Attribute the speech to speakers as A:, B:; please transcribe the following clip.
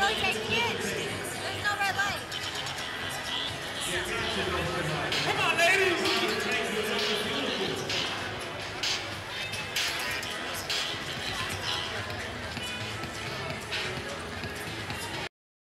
A: Really